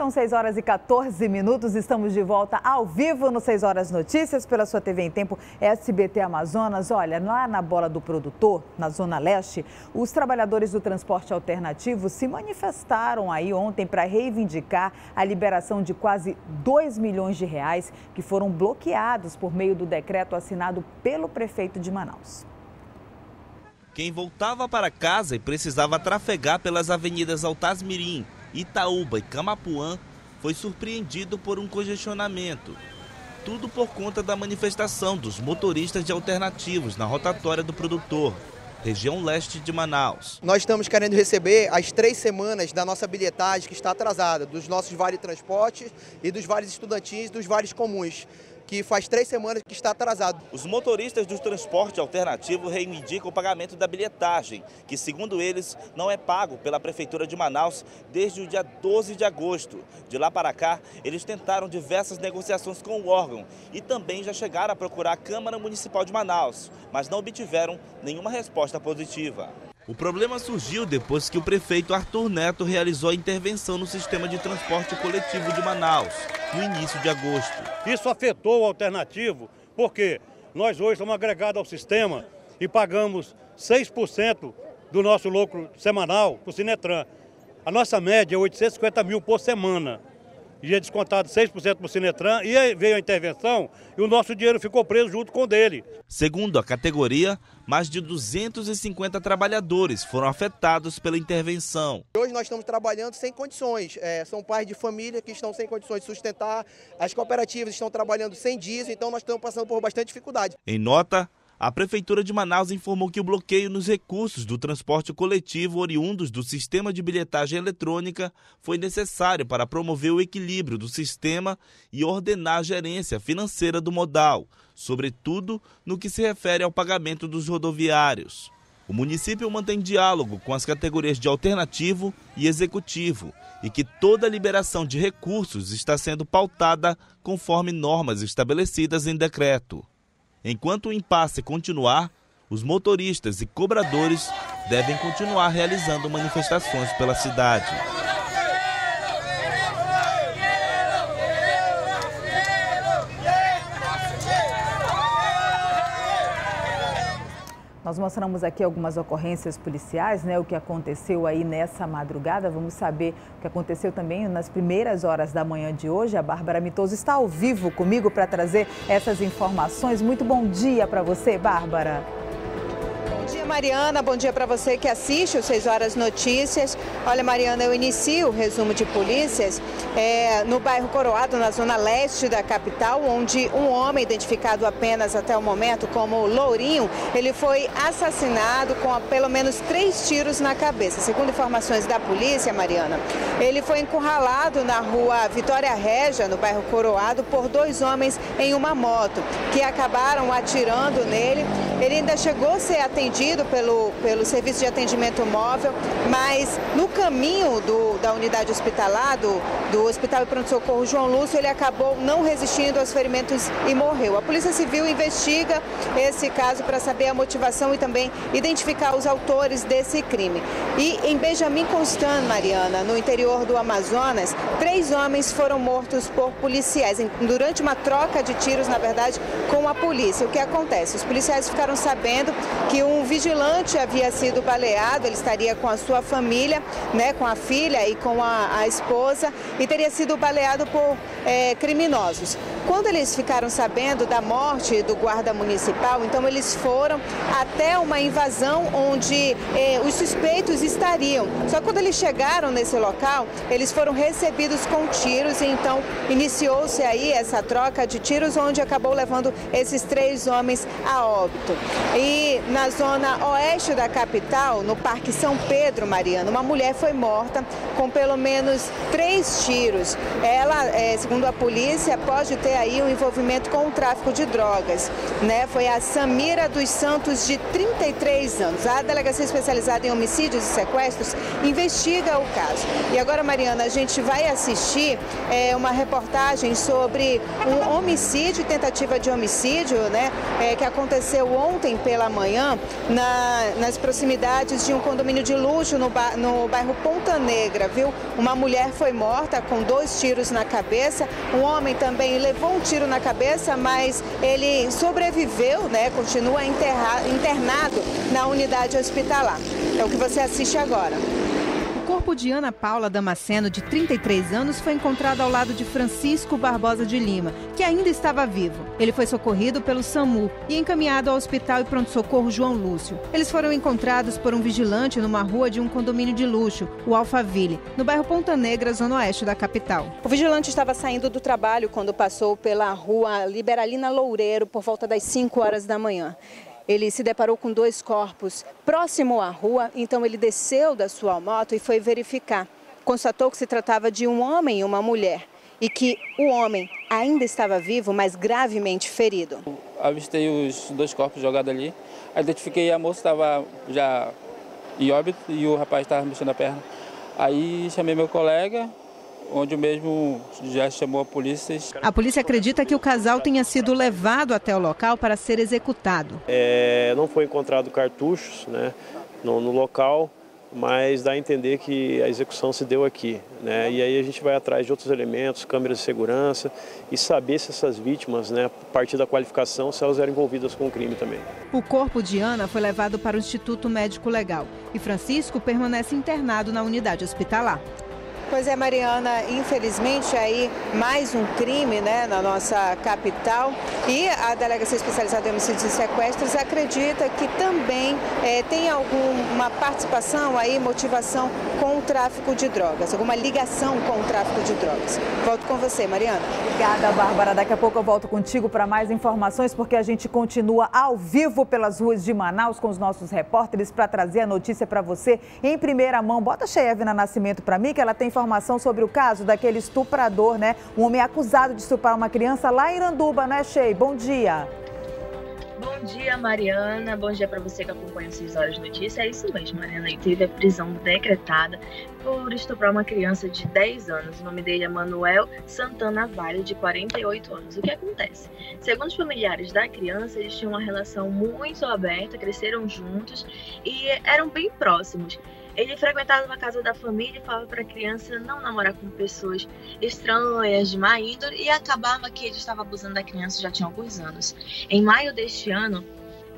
São 6 horas e 14 minutos, estamos de volta ao vivo no 6 Horas Notícias pela sua TV em Tempo SBT Amazonas. Olha, lá na Bola do Produtor, na Zona Leste, os trabalhadores do transporte alternativo se manifestaram aí ontem para reivindicar a liberação de quase 2 milhões de reais que foram bloqueados por meio do decreto assinado pelo prefeito de Manaus. Quem voltava para casa e precisava trafegar pelas avenidas Altasmirim, Itaúba e Camapuã foi surpreendido por um congestionamento. Tudo por conta da manifestação dos motoristas de alternativos na rotatória do produtor, região leste de Manaus. Nós estamos querendo receber as três semanas da nossa bilhetagem que está atrasada, dos nossos vales transportes e dos vales estudantis e dos vales comuns que faz três semanas que está atrasado. Os motoristas do transporte alternativo reivindicam o pagamento da bilhetagem, que segundo eles não é pago pela Prefeitura de Manaus desde o dia 12 de agosto. De lá para cá, eles tentaram diversas negociações com o órgão e também já chegaram a procurar a Câmara Municipal de Manaus, mas não obtiveram nenhuma resposta positiva. O problema surgiu depois que o prefeito Arthur Neto realizou a intervenção no sistema de transporte coletivo de Manaus, no início de agosto. Isso afetou o alternativo, porque nós hoje estamos agregados ao sistema e pagamos 6% do nosso lucro semanal para o Sinetran. A nossa média é 850 mil por semana e é descontado 6% para o Sinetran, e aí veio a intervenção e o nosso dinheiro ficou preso junto com o dele. Segundo a categoria, mais de 250 trabalhadores foram afetados pela intervenção. Hoje nós estamos trabalhando sem condições, é, são pais de família que estão sem condições de sustentar, as cooperativas estão trabalhando sem diesel, então nós estamos passando por bastante dificuldade. Em nota, a Prefeitura de Manaus informou que o bloqueio nos recursos do transporte coletivo oriundos do sistema de bilhetagem eletrônica foi necessário para promover o equilíbrio do sistema e ordenar a gerência financeira do modal, sobretudo no que se refere ao pagamento dos rodoviários. O município mantém diálogo com as categorias de alternativo e executivo e que toda liberação de recursos está sendo pautada conforme normas estabelecidas em decreto. Enquanto o impasse continuar, os motoristas e cobradores devem continuar realizando manifestações pela cidade. Nós mostramos aqui algumas ocorrências policiais, né? O que aconteceu aí nessa madrugada. Vamos saber o que aconteceu também nas primeiras horas da manhã de hoje. A Bárbara Mitoso está ao vivo comigo para trazer essas informações. Muito bom dia para você, Bárbara. Mariana, bom dia para você que assiste o 6 Horas Notícias. Olha, Mariana, eu inicio o resumo de polícias é, no bairro Coroado, na zona leste da capital, onde um homem identificado apenas até o momento como Lourinho, ele foi assassinado com pelo menos três tiros na cabeça. Segundo informações da polícia, Mariana, ele foi encurralado na rua Vitória Régia, no bairro Coroado, por dois homens em uma moto, que acabaram atirando nele. Ele ainda chegou a ser atendido pelo, pelo Serviço de Atendimento Móvel, mas no caminho do, da unidade hospitalar, do, do Hospital e Pronto-Socorro João Lúcio, ele acabou não resistindo aos ferimentos e morreu. A Polícia Civil investiga esse caso para saber a motivação e também identificar os autores desse crime. E em Benjamin Constant, Mariana, no interior do Amazonas, três homens foram mortos por policiais durante uma troca de tiros, na verdade, com a polícia. O que acontece? Os policiais ficaram sabendo que um vigilante vigilante havia sido baleado, ele estaria com a sua família, né, com a filha e com a, a esposa, e teria sido baleado por é, criminosos. Quando eles ficaram sabendo da morte do guarda municipal, então eles foram até uma invasão onde eh, os suspeitos estariam. Só que quando eles chegaram nesse local, eles foram recebidos com tiros e então iniciou-se aí essa troca de tiros onde acabou levando esses três homens a óbito. E na zona oeste da capital, no Parque São Pedro, Mariana, uma mulher foi morta com pelo menos três tiros. Ela, eh, Segundo a polícia, pode ter aí um envolvimento com o tráfico de drogas. Né? Foi a Samira dos Santos, de 33 anos. A delegacia especializada em homicídios e sequestros investiga o caso. E agora, Mariana, a gente vai assistir é, uma reportagem sobre um homicídio, tentativa de homicídio, né? É, que aconteceu ontem pela manhã na, nas proximidades de um condomínio de luxo no, no bairro Ponta Negra, viu? Uma mulher foi morta com dois tiros na cabeça, um homem também levou um tiro na cabeça, mas ele sobreviveu, né? Continua internado na unidade hospitalar. É o que você assiste agora corpo de Ana Paula Damasceno, de 33 anos, foi encontrado ao lado de Francisco Barbosa de Lima, que ainda estava vivo. Ele foi socorrido pelo SAMU e encaminhado ao Hospital e Pronto-Socorro João Lúcio. Eles foram encontrados por um vigilante numa rua de um condomínio de luxo, o Alphaville, no bairro Ponta Negra, zona oeste da capital. O vigilante estava saindo do trabalho quando passou pela rua Liberalina Loureiro por volta das 5 horas da manhã. Ele se deparou com dois corpos próximo à rua, então ele desceu da sua moto e foi verificar. Constatou que se tratava de um homem e uma mulher e que o homem ainda estava vivo, mas gravemente ferido. Avistei os dois corpos jogados ali. Identifiquei a moça estava já em óbito e o rapaz estava mexendo a perna. Aí chamei meu colega, onde o mesmo já chamou a polícia. A polícia acredita que o casal tenha sido levado até o local para ser executado. É, não foi encontrado cartuchos né, no, no, local, mas dá a entender que a execução se deu aqui. Né? E aí a gente vai atrás de outros elementos, câmeras de segurança e saber se essas vítimas, né, a partir da qualificação, se elas eram envolvidas com o crime também. O corpo de Ana foi levado para o Instituto Médico Legal e Francisco permanece internado na unidade hospitalar. Pois é, Mariana, infelizmente aí mais um crime né, na nossa capital. E a Delegacia Especializada em Homicídios e Sequestros acredita que também é, tem alguma participação aí, motivação com o tráfico de drogas, alguma ligação com o tráfico de drogas. Volto com você, Mariana. Obrigada, Bárbara. Daqui a pouco eu volto contigo para mais informações, porque a gente continua ao vivo pelas ruas de Manaus com os nossos repórteres para trazer a notícia para você em primeira mão. Bota Cheyevna Nascimento para mim, que ela tem informação sobre o caso daquele estuprador, né? Um homem acusado de estuprar uma criança lá em Iranduba, né, Shei? Bom dia. Bom dia, Mariana. Bom dia para você que acompanha o 6 Horas de Notícia. É isso mesmo, Mariana. Ele teve a prisão decretada por estuprar uma criança de 10 anos. O nome dele é Manuel Santana Vale, de 48 anos. O que acontece? Segundo os familiares da criança, eles tinham uma relação muito aberta, cresceram juntos e eram bem próximos. Ele frequentava uma casa da família e falava para a criança não namorar com pessoas estranhas, de má índole, e acabava que ele estava abusando da criança já tinha alguns anos. Em maio deste ano,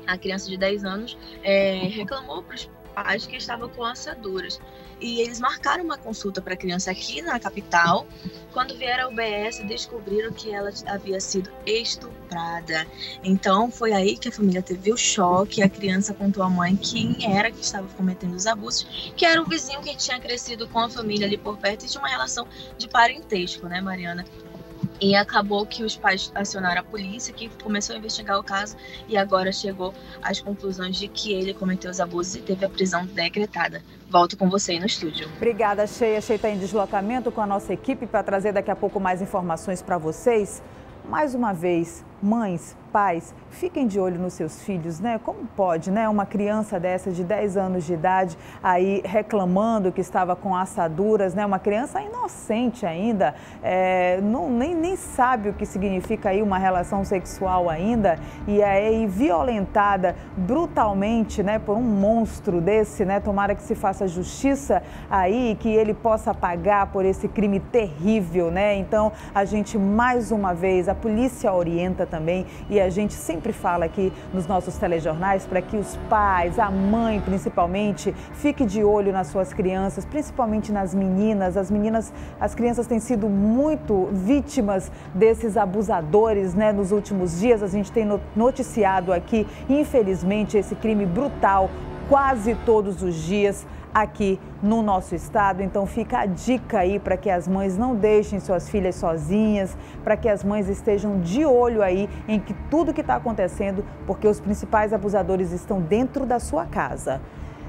a criança de 10 anos é, reclamou para os pais que estava com assaduras. E eles marcaram uma consulta para a criança aqui na capital. Quando vieram ao UBS, descobriram que ela havia sido estuprada. Então, foi aí que a família teve o choque. A criança contou à mãe quem era que estava cometendo os abusos, que era o vizinho que tinha crescido com a família ali por perto e tinha uma relação de parentesco, né, Mariana? E acabou que os pais acionaram a polícia, que começou a investigar o caso e agora chegou às conclusões de que ele cometeu os abusos e teve a prisão decretada. Volto com você aí no estúdio. Obrigada, Cheia. Cheia está em deslocamento com a nossa equipe para trazer daqui a pouco mais informações para vocês. Mais uma vez, mães, pais, fiquem de olho nos seus filhos, né? Como pode, né? Uma criança dessa de 10 anos de idade aí reclamando que estava com assaduras, né? Uma criança inocente ainda, é, não, nem, nem sabe o que significa aí uma relação sexual ainda e é aí violentada brutalmente, né? Por um monstro desse, né? Tomara que se faça justiça aí, que ele possa pagar por esse crime terrível, né? Então, a gente mais uma vez, a polícia orienta também e a gente sempre fala aqui nos nossos telejornais para que os pais, a mãe principalmente, fique de olho nas suas crianças, principalmente nas meninas. As meninas, as crianças têm sido muito vítimas desses abusadores, né? Nos últimos dias a gente tem noticiado aqui, infelizmente, esse crime brutal quase todos os dias aqui no nosso estado. Então fica a dica aí para que as mães não deixem suas filhas sozinhas, para que as mães estejam de olho aí em que tudo que está acontecendo, porque os principais abusadores estão dentro da sua casa.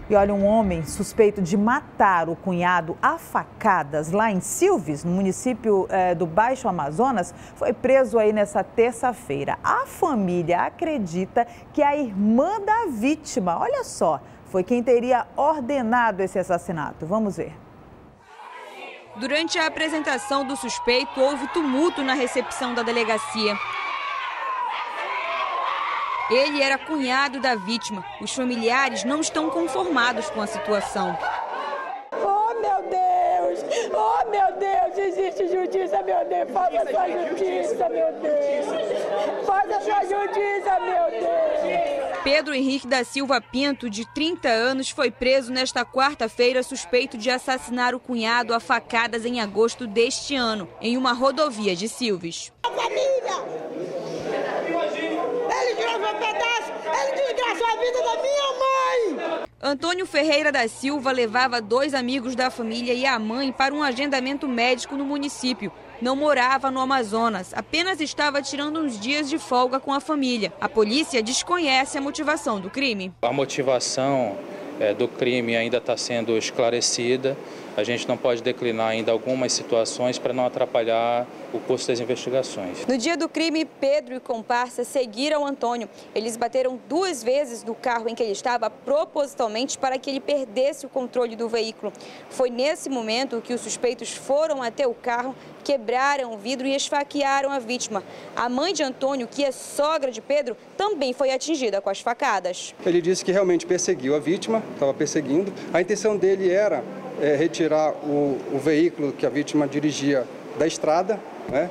E olha, um homem suspeito de matar o cunhado a facadas lá em Silves, no município eh, do Baixo Amazonas, foi preso aí nessa terça-feira. A família acredita que a irmã da vítima, olha só, foi quem teria ordenado esse assassinato. Vamos ver. Durante a apresentação do suspeito, houve tumulto na recepção da delegacia. Ele era cunhado da vítima. Os familiares não estão conformados com a situação. Oh, meu Deus! Oh, meu Deus! Existe justiça, meu Deus! Faça a sua justiça, meu Deus! Faça a sua justiça, meu Deus! Pedro Henrique da Silva Pinto, de 30 anos, foi preso nesta quarta-feira suspeito de assassinar o cunhado a facadas em agosto deste ano, em uma rodovia de Silves. Família! Ele desgraçou a vida da minha mãe! Antônio Ferreira da Silva levava dois amigos da família e a mãe para um agendamento médico no município. Não morava no Amazonas, apenas estava tirando uns dias de folga com a família. A polícia desconhece a motivação do crime. A motivação é, do crime ainda está sendo esclarecida. A gente não pode declinar ainda algumas situações para não atrapalhar o curso das investigações. No dia do crime, Pedro e comparsa seguiram Antônio. Eles bateram duas vezes no carro em que ele estava propositalmente para que ele perdesse o controle do veículo. Foi nesse momento que os suspeitos foram até o carro, quebraram o vidro e esfaquearam a vítima. A mãe de Antônio, que é sogra de Pedro, também foi atingida com as facadas. Ele disse que realmente perseguiu a vítima, estava perseguindo. A intenção dele era é, retirar o, o, veículo que a vítima dirigia da estrada, né?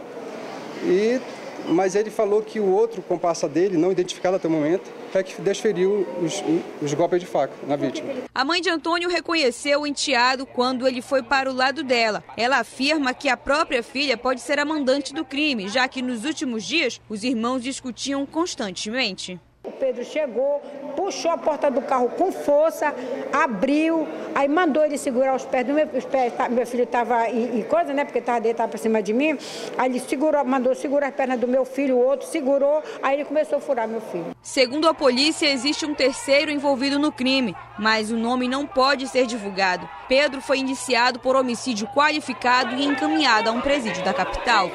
E, mas ele falou que o outro comparsa dele, não identificado até o momento, é que desferiu os, os golpes de faca na vítima. A mãe de Antônio reconheceu o enteado quando ele foi para o lado dela. Ela afirma que a própria filha pode ser a mandante do crime, já que nos últimos dias os irmãos discutiam constantemente. O Pedro chegou, puxou a porta do carro com força, abriu, aí mandou ele segurar os pés do meu, os pés, tá, meu filho estava em, em, coisa, né? Porque estava deitado para cima de mim. Aí ele segurou, mandou segurar as pernas do meu filho, o outro segurou, aí ele começou a furar meu filho. Segundo a polícia, existe um terceiro envolvido no crime, mas o nome não pode ser divulgado. Pedro foi indiciado por homicídio qualificado e encaminhado a um presídio da capital.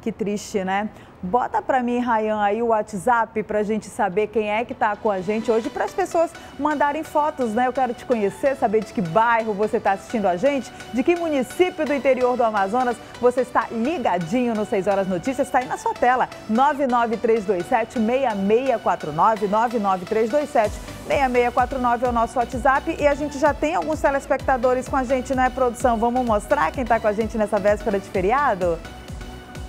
Que triste, né? Bota para mim, Rayan, aí o WhatsApp para a gente saber quem é que está com a gente hoje, para as pessoas mandarem fotos, né? Eu quero te conhecer, saber de que bairro você está assistindo a gente, de que município do interior do Amazonas você está ligadinho no 6 Horas Notícias, está aí na sua tela, 99327-6649, 99327 6649 é o nosso WhatsApp e a gente já tem alguns telespectadores com a gente, né, produção? Vamos mostrar quem está com a gente nessa véspera de feriado?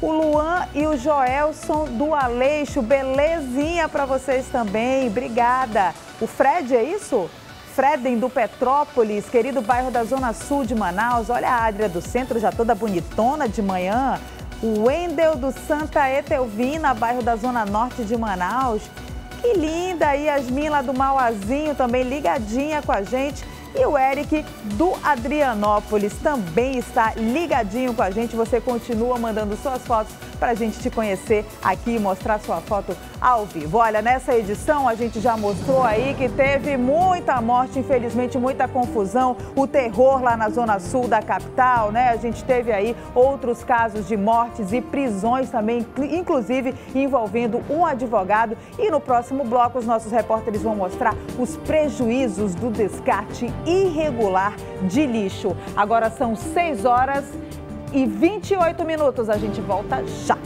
O Luan e o Joelson do Aleixo. Belezinha para vocês também. Obrigada. O Fred, é isso? Freden do Petrópolis, querido bairro da Zona Sul de Manaus. Olha a Adria do Centro, já toda bonitona de manhã. O Wendel do Santa Etelvina, bairro da Zona Norte de Manaus. Que linda! E Yasmin lá do Mauazinho também ligadinha com a gente. E o Eric do Adrianópolis também está ligadinho com a gente. Você continua mandando suas fotos para a gente te conhecer aqui e mostrar sua foto ao vivo. Olha, nessa edição a gente já mostrou aí que teve muita morte, infelizmente muita confusão, o terror lá na zona sul da capital, né? A gente teve aí outros casos de mortes e prisões também, inclusive envolvendo um advogado. E no próximo bloco os nossos repórteres vão mostrar os prejuízos do descarte irregular de lixo. Agora são 6 horas e 28 minutos. A gente volta já.